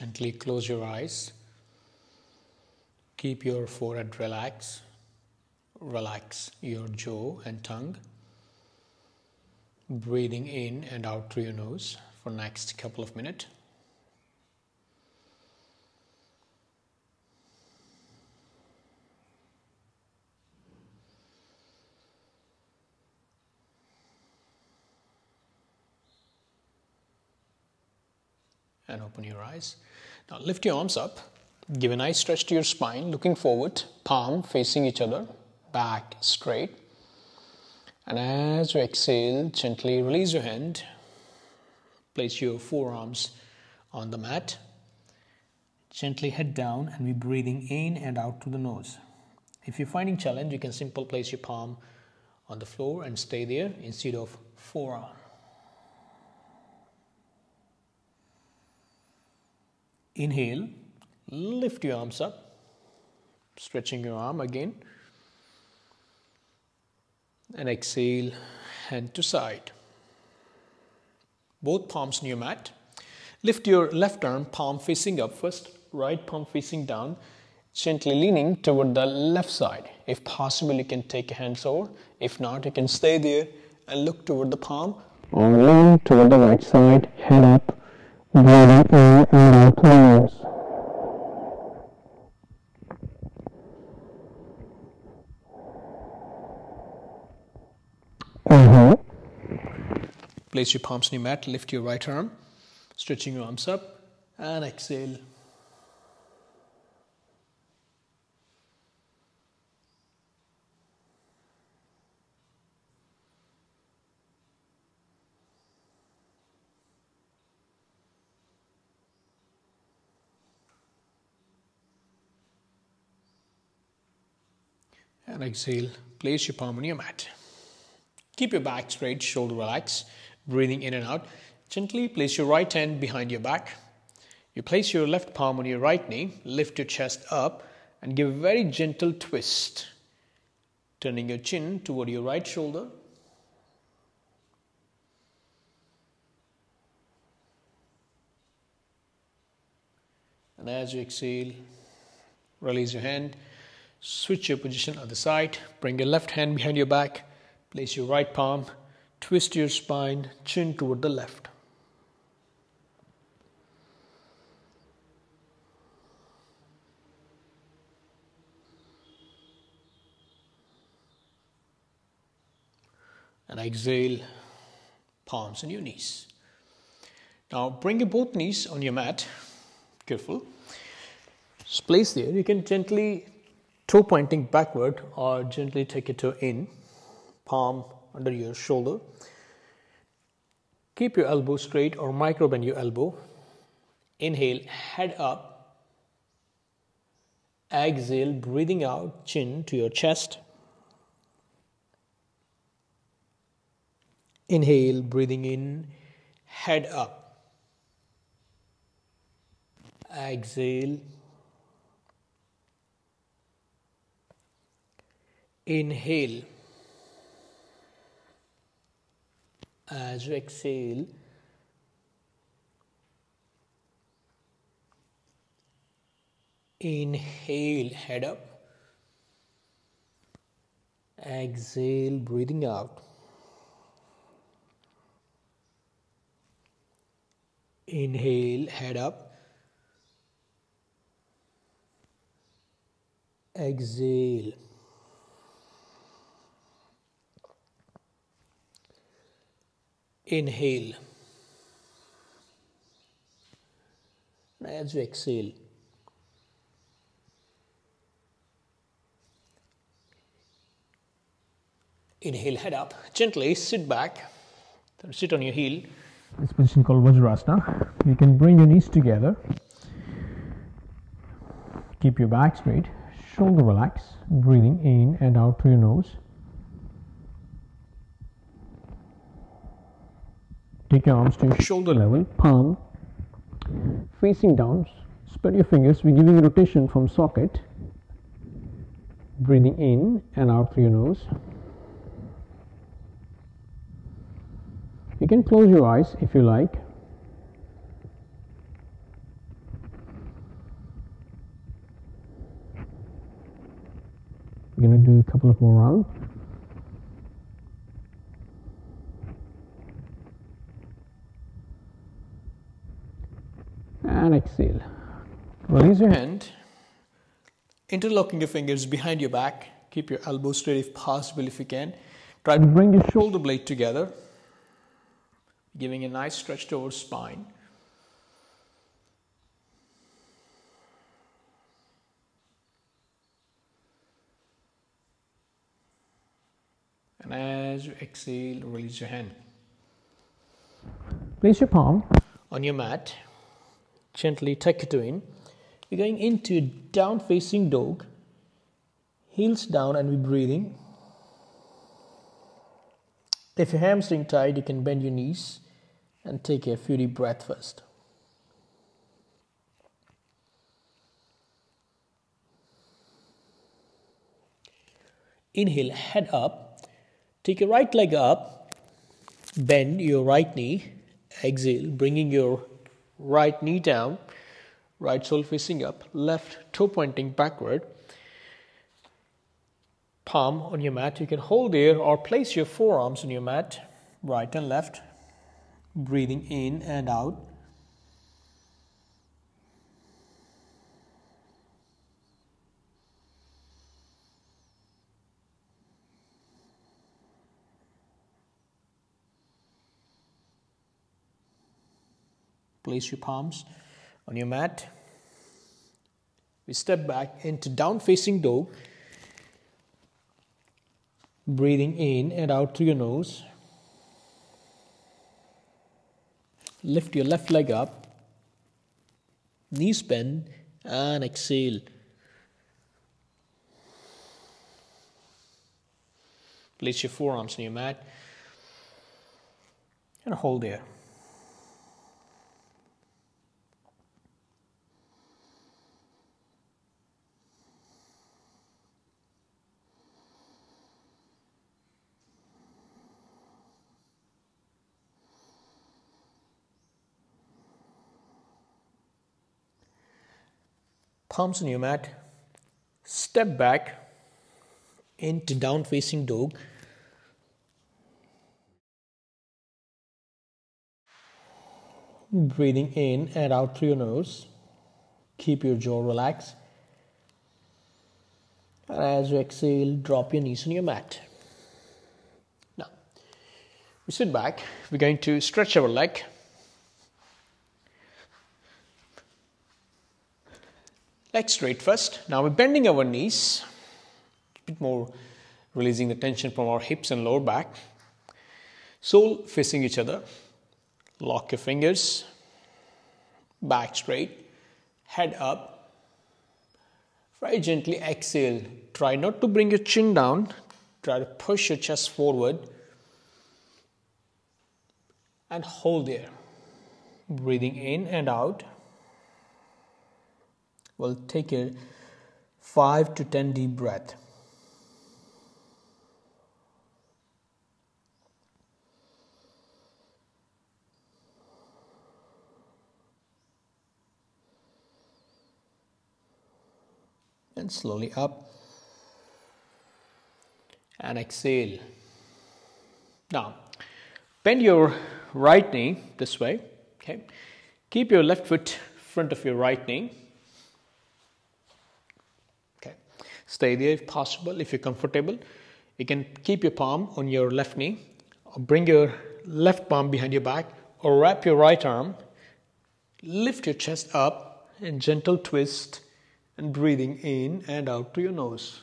Gently close your eyes. Keep your forehead relaxed. Relax your jaw and tongue. Breathing in and out through your nose for next couple of minutes. And open your eyes. Now lift your arms up. Give a nice stretch to your spine, looking forward, palm facing each other, back straight. And as you exhale, gently release your hand. Place your forearms on the mat. Gently head down and be breathing in and out through the nose. If you're finding challenge, you can simply place your palm on the floor and stay there instead of forearm. Inhale, lift your arms up, stretching your arm again. And exhale, hand to side. Both palms near mat. Lift your left arm, palm facing up first, right palm facing down, gently leaning toward the left side. If possible, you can take your hands over. If not, you can stay there and look toward the palm or lean toward the right side, head up, breathing in and out the nose. Place your palms on your mat, lift your right arm, stretching your arms up, and exhale. And exhale, place your palm on your mat. Keep your back straight, shoulder relaxed breathing in and out. Gently place your right hand behind your back. You place your left palm on your right knee, lift your chest up, and give a very gentle twist, turning your chin toward your right shoulder. And as you exhale, release your hand, switch your position on the side, bring your left hand behind your back, place your right palm Twist your spine, chin toward the left. And exhale, palms on your knees. Now bring your both knees on your mat. Careful. Just place there. You can gently toe pointing backward or gently take your toe in, palm under your shoulder. Keep your elbow straight or micro bend your elbow. Inhale, head up. Exhale, breathing out, chin to your chest. Inhale, breathing in, head up. Exhale. Inhale. as you exhale, inhale, head up, exhale, breathing out. Inhale, head up. Exhale. Inhale. As you exhale, inhale, head up, gently sit back, sit on your heel. This position called Vajrasana. You can bring your knees together, keep your back straight, shoulder relax, breathing in and out through your nose. Take your arms to your shoulder level, palm facing down. Spread your fingers. We're giving rotation from socket. Breathing in and out through your nose. You can close your eyes if you like. We're going to do a couple of more rounds. And exhale. Release your hand. Interlocking your fingers behind your back. Keep your elbows straight if possible if you can. Try to bring your shoulder blade together. Giving a nice stretch towards spine. And as you exhale, release your hand. Place your palm on your mat. Gently tuck it to in. We're going into a down facing dog. Heels down and we're breathing. If your hamstring tight, you can bend your knees and take a few deep breath first. Inhale, head up. Take your right leg up, bend your right knee, exhale, bringing your right knee down, right sole facing up, left toe pointing backward. Palm on your mat, you can hold there or place your forearms on your mat, right and left, breathing in and out. Place your palms on your mat. We step back into down facing dog. Breathing in and out through your nose. Lift your left leg up. Knees bend and exhale. Place your forearms on your mat and hold there. Palms on your mat, step back into down facing dog. Breathing in and out through your nose. Keep your jaw relaxed. And as you exhale, drop your knees on your mat. Now, we sit back. We're going to stretch our leg Legs straight first. Now we're bending our knees, a bit more releasing the tension from our hips and lower back. Sole facing each other. Lock your fingers. Back straight. Head up. Very gently exhale. Try not to bring your chin down. Try to push your chest forward. And hold there. Breathing in and out. Well, take a 5 to 10 deep breath. And slowly up and exhale. Now, bend your right knee this way. Okay. Keep your left foot front of your right knee Stay there if possible, if you're comfortable. You can keep your palm on your left knee, or bring your left palm behind your back, or wrap your right arm. Lift your chest up and gentle twist and breathing in and out through your nose.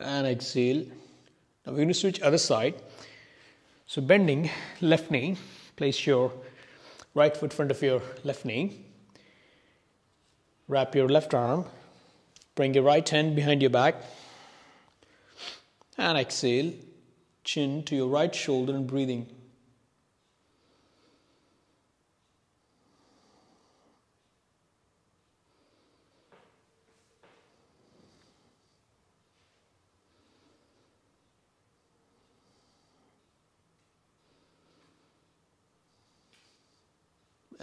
And exhale. Now we're going to switch other side. So bending left knee, place your right foot front of your left knee. Wrap your left arm. Bring your right hand behind your back. And exhale. Chin to your right shoulder and breathing.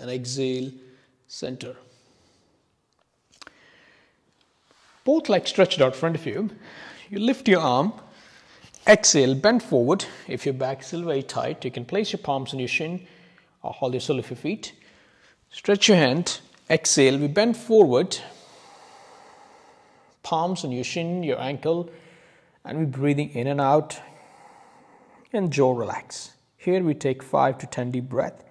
Exhale, center. Both legs stretched out front of you. You lift your arm, exhale, bend forward. If your back is still very tight, you can place your palms on your shin or hold your sole of your feet. Stretch your hand, exhale, we bend forward, palms on your shin, your ankle, and we're breathing in and out and jaw relax. Here we take 5 to 10 deep breath.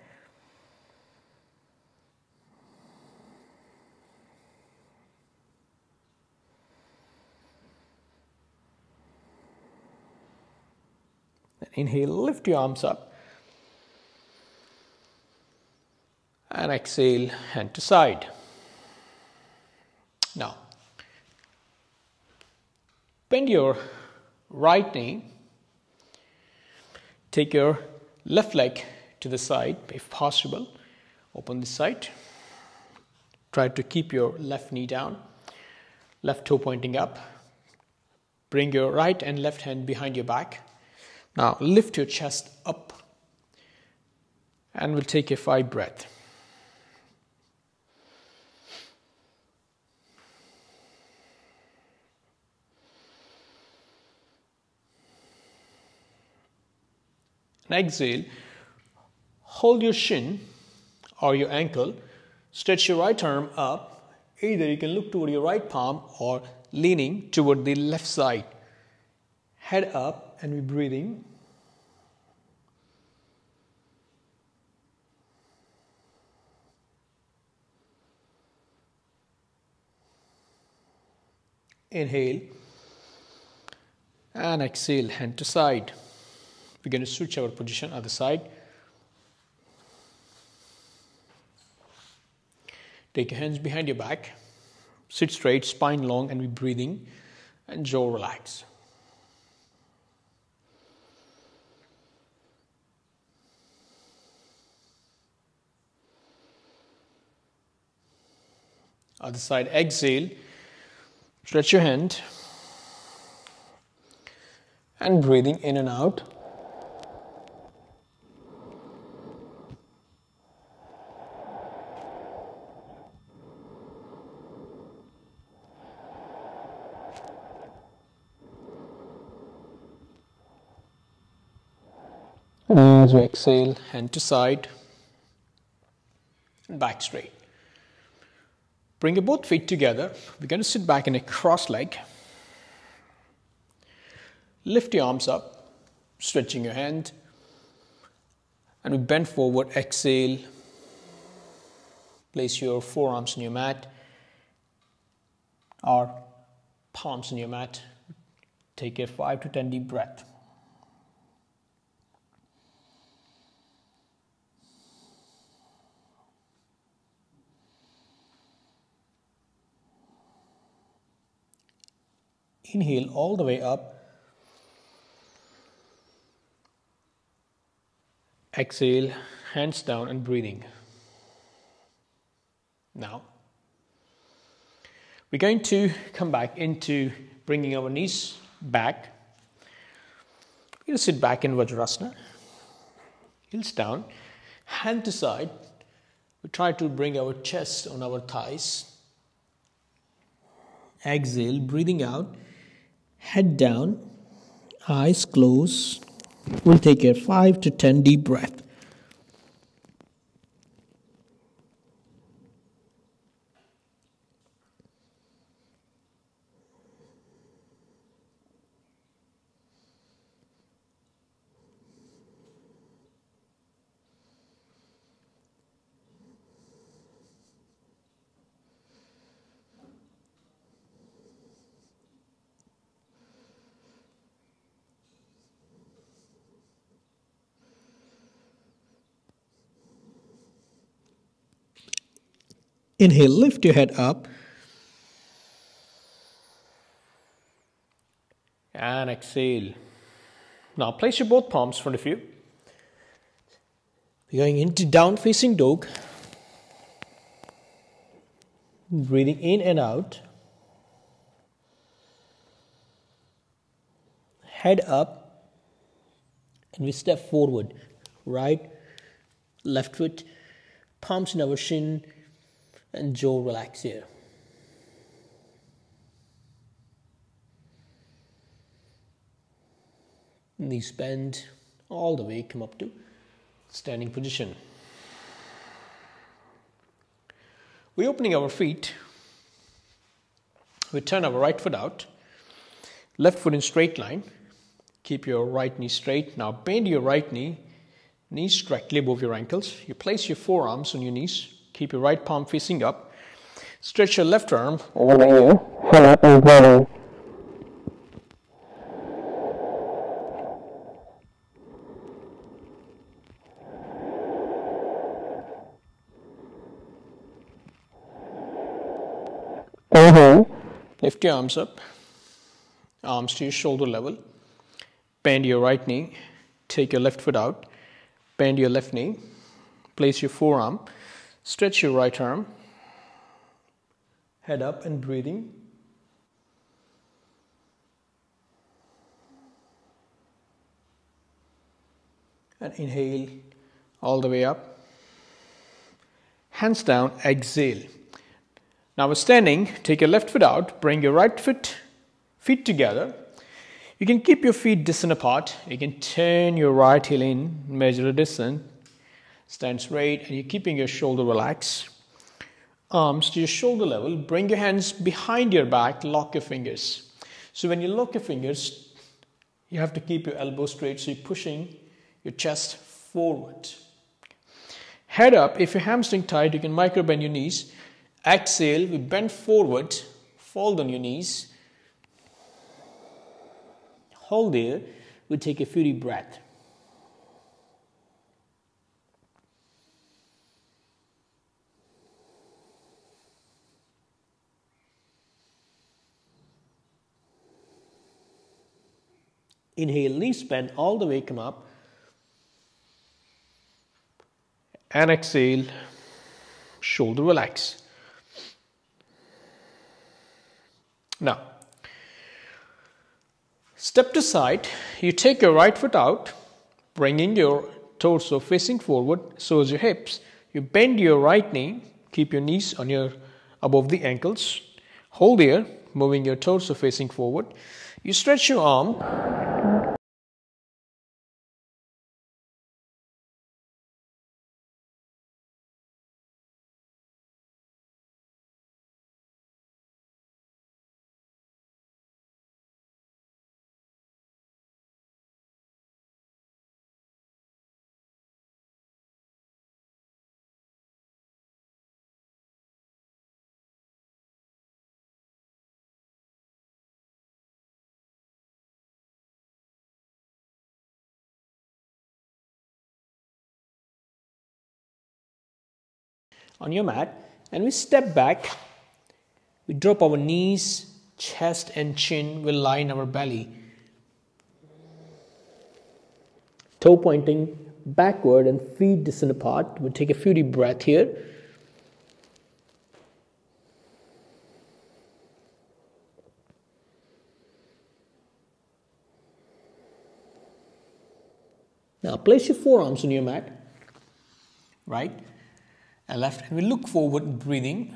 Inhale, lift your arms up. And exhale, hand to side. Now, bend your right knee. Take your left leg to the side if possible. Open the side. Try to keep your left knee down, left toe pointing up. Bring your right and left hand behind your back. Now lift your chest up and we'll take a five breath. And exhale, hold your shin or your ankle, stretch your right arm up. Either you can look toward your right palm or leaning toward the left side. Head up and we're breathing. Inhale and exhale, hand to side. We're going to switch our position other side. Take your hands behind your back. Sit straight, spine long, and we're breathing, and jaw relax. Other side, exhale. Stretch your hand. And breathing in and out. As we exhale, hand to side and back straight. Bring your both feet together. We're going to sit back in a cross leg. Lift your arms up, stretching your hand. And we bend forward, exhale. Place your forearms on your mat or palms on your mat. Take a 5 to 10 deep breath. Inhale all the way up. Exhale, hands down and breathing. Now, we're going to come back into bringing our knees back. We're going to sit back in Vajrasana, heels down, hand to side. We try to bring our chest on our thighs. Exhale, breathing out head down, eyes closed. We'll take a 5 to 10 deep breath. Inhale, lift your head up. And exhale. Now place your both palms in front of you. We're going into down facing dog. Breathing in and out. Head up. And we step forward. Right, left foot palms in our shin, and jaw relax here. Knees bend all the way, come up to standing position. We're opening our feet. We turn our right foot out, left foot in straight line. Keep your right knee straight. Now bend your right knee, knees directly above your ankles. You place your forearms on your knees. Keep your right palm facing up. Stretch your left arm. Over you. and Lift your arms up, arms to your shoulder level. Bend your right knee, take your left foot out, bend your left knee, place your forearm, stretch your right arm, head up and breathing. And inhale all the way up. Hands down, exhale. Now we're standing, take your left foot out, bring your right foot, feet together. You can keep your feet distant apart. You can turn your right heel in, measure the distance, stand straight, and you're keeping your shoulder relaxed. Um, Arms to your shoulder level, bring your hands behind your back, lock your fingers. So when you lock your fingers, you have to keep your elbows straight, so you're pushing your chest forward. Head up, if your hamstring tight, you can micro bend your knees Exhale, we bend forward, fold on your knees. Hold there, we take a few deep breath. Inhale, knees bend all the way, come up. And exhale, shoulder relax. Now, step to side, you take your right foot out, bringing your torso facing forward, so as your hips. You bend your right knee, keep your knees on your above the ankles. Hold here, moving your torso facing forward. You stretch your arm on your mat and we step back. We drop our knees, chest, and chin will line our belly. Toe pointing backward and feet distant apart. We'll take a few deep breaths here. Now place your forearms on your mat, right? And left. And we look forward breathing.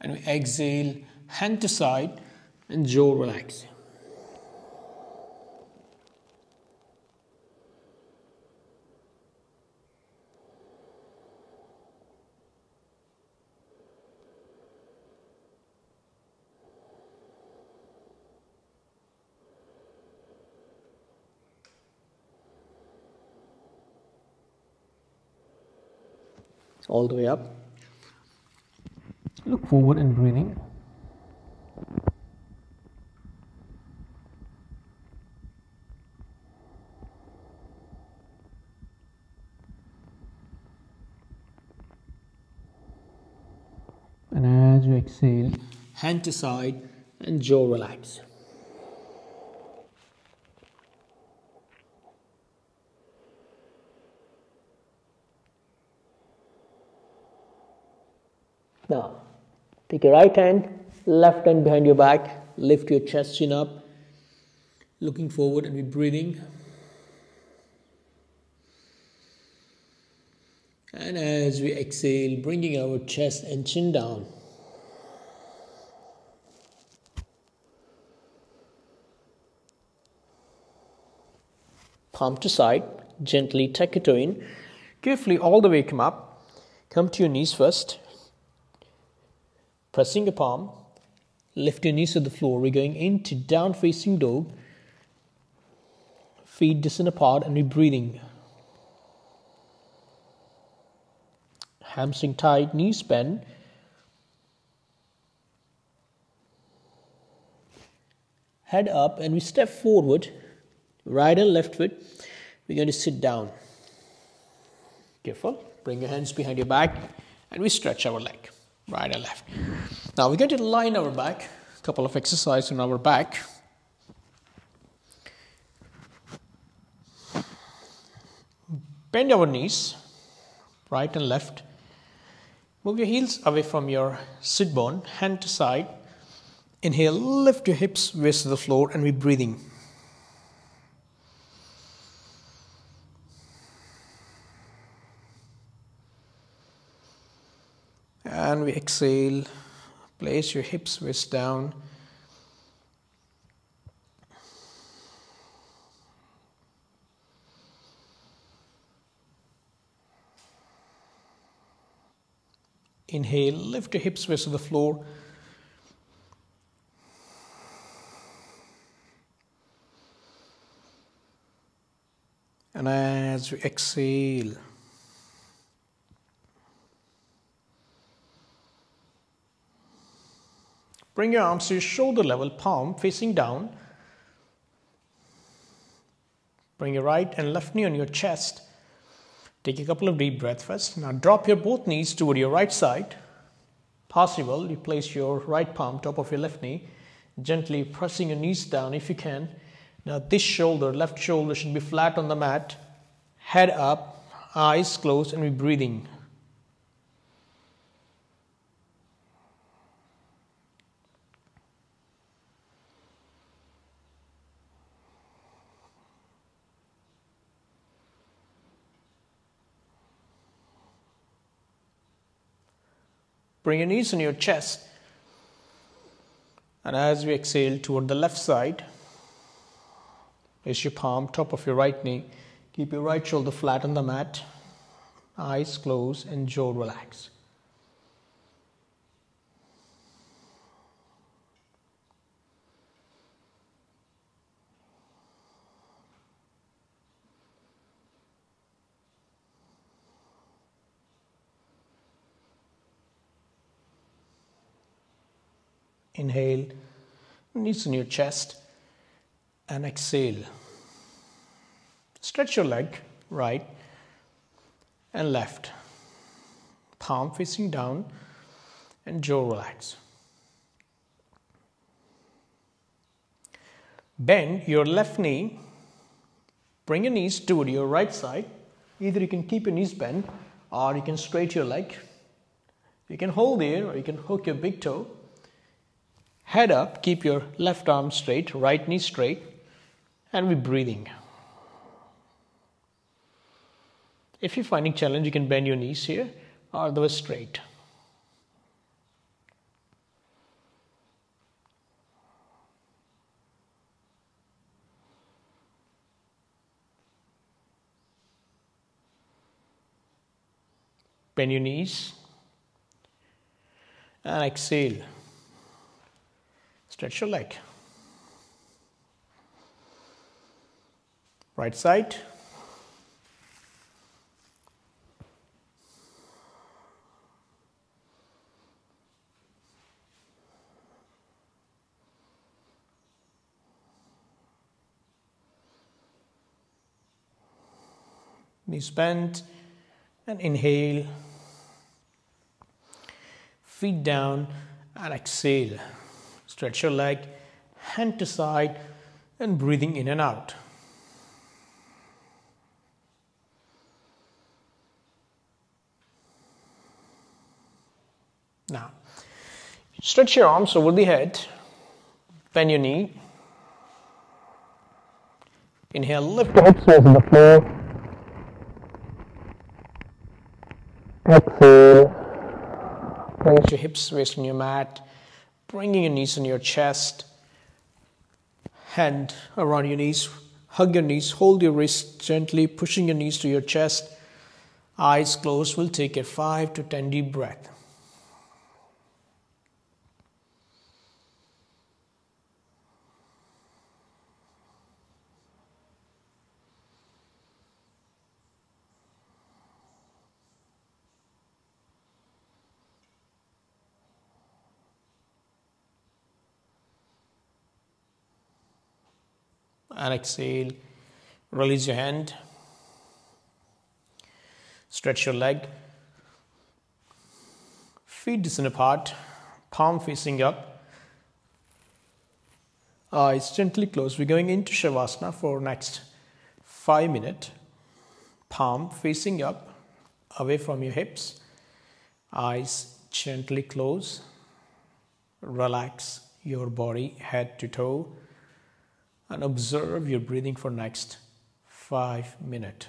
And we exhale hand to side and jaw relax all the way up. Look forward and breathing. And as you exhale, hand to side and jaw relax. Now, take your right hand, left hand behind your back, lift your chest chin up, looking forward and be breathing. And as we exhale, bringing our chest and chin down. Palm to side, gently tuck it in. Carefully, all the way come up. Come to your knees first. Pressing your palm, lift your knees to the floor. We're going into down facing dog. Feet distant apart and we're breathing. Hamstring tight, knees bend. Head up and we step forward, right and left foot. We're going to sit down. Careful. Bring your hands behind your back and we stretch our leg, right and left. Now we're going to line our back. A couple of exercises on our back. Bend our knees, right and left. Move your heels away from your sit bone, hand to side. Inhale, lift your hips, waist to the floor, and we're breathing. And we exhale, place your hips, waist down. Inhale, lift your hips waist to the floor. And as we exhale, bring your arms to your shoulder level, palm facing down. Bring your right and left knee on your chest. Take a couple of deep breaths first. Now drop your both knees toward your right side. Possible, you place your right palm top of your left knee, gently pressing your knees down if you can. Now this shoulder, left shoulder should be flat on the mat. Head up, eyes closed and we're breathing. Bring your knees on your chest. And as we exhale toward the left side, place your palm top of your right knee. Keep your right shoulder flat on the mat. Eyes closed and jaw relaxed. Inhale, knees in your chest, and exhale. Stretch your leg, right and left. Palm facing down, and jaw relax. Bend your left knee, bring your knees toward your right side. Either you can keep your knees bent or you can straighten your leg. You can hold there or you can hook your big toe Head up, keep your left arm straight, right knee straight, and we're breathing. If you're finding challenge, you can bend your knees here or the straight. Bend your knees and exhale. Stretch your leg. Right side. Knees bent and inhale. Feet down and exhale. Stretch your leg, hand to side, and breathing in and out. Now, stretch your arms over the head, bend your knee. Inhale, lift your hips towards the floor. Exhale. Place your hips waist on your mat, bringing your knees on your chest. Hand around your knees. Hug your knees. Hold your wrists gently, pushing your knees to your chest. Eyes closed. We'll take a five to ten deep breath. And exhale. Release your hand. Stretch your leg. Feet distant apart, palm facing up. Uh, Eyes gently closed. We're going into Shavasana for next five minutes. Palm facing up, away from your hips. Eyes gently close. Relax your body head to toe and observe your breathing for next 5 minutes